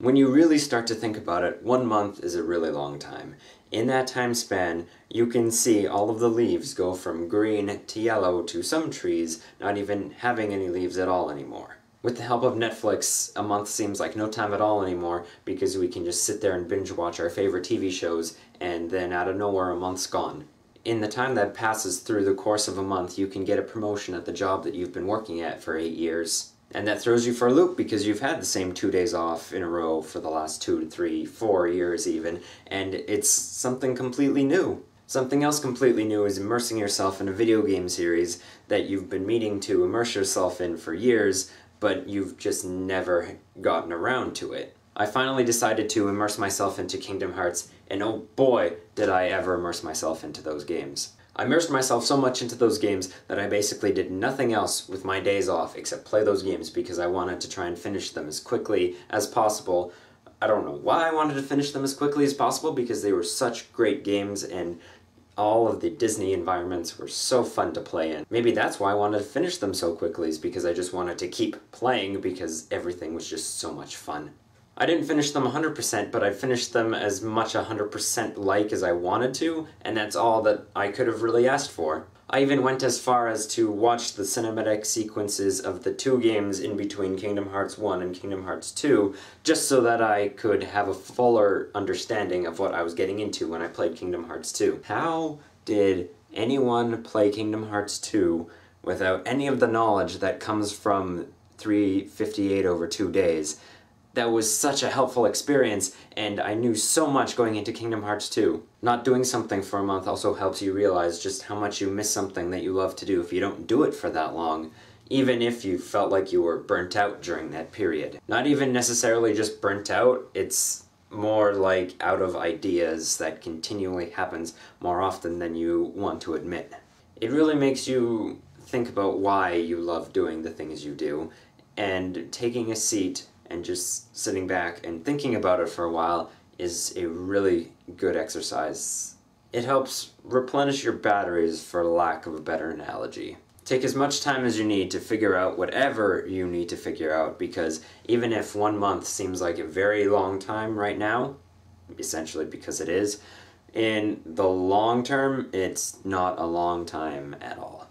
When you really start to think about it, one month is a really long time. In that time span, you can see all of the leaves go from green to yellow to some trees not even having any leaves at all anymore. With the help of Netflix, a month seems like no time at all anymore because we can just sit there and binge watch our favorite TV shows and then out of nowhere a month's gone. In the time that passes through the course of a month, you can get a promotion at the job that you've been working at for eight years. And that throws you for a loop because you've had the same two days off in a row for the last two to three, four years even, and it's something completely new. Something else completely new is immersing yourself in a video game series that you've been meaning to immerse yourself in for years, but you've just never gotten around to it. I finally decided to immerse myself into Kingdom Hearts, and oh boy, did I ever immerse myself into those games. I immersed myself so much into those games that I basically did nothing else with my days off except play those games because I wanted to try and finish them as quickly as possible. I don't know why I wanted to finish them as quickly as possible because they were such great games and all of the Disney environments were so fun to play in. Maybe that's why I wanted to finish them so quickly is because I just wanted to keep playing because everything was just so much fun. I didn't finish them 100%, but I finished them as much 100% like as I wanted to, and that's all that I could have really asked for. I even went as far as to watch the cinematic sequences of the two games in between Kingdom Hearts 1 and Kingdom Hearts 2, just so that I could have a fuller understanding of what I was getting into when I played Kingdom Hearts 2. How did anyone play Kingdom Hearts 2 without any of the knowledge that comes from 358 over two days? That was such a helpful experience, and I knew so much going into Kingdom Hearts 2. Not doing something for a month also helps you realize just how much you miss something that you love to do if you don't do it for that long, even if you felt like you were burnt out during that period. Not even necessarily just burnt out, it's more like out of ideas that continually happens more often than you want to admit. It really makes you think about why you love doing the things you do, and taking a seat and just sitting back and thinking about it for a while is a really good exercise. It helps replenish your batteries for lack of a better analogy. Take as much time as you need to figure out whatever you need to figure out because even if one month seems like a very long time right now, essentially because it is, in the long term, it's not a long time at all.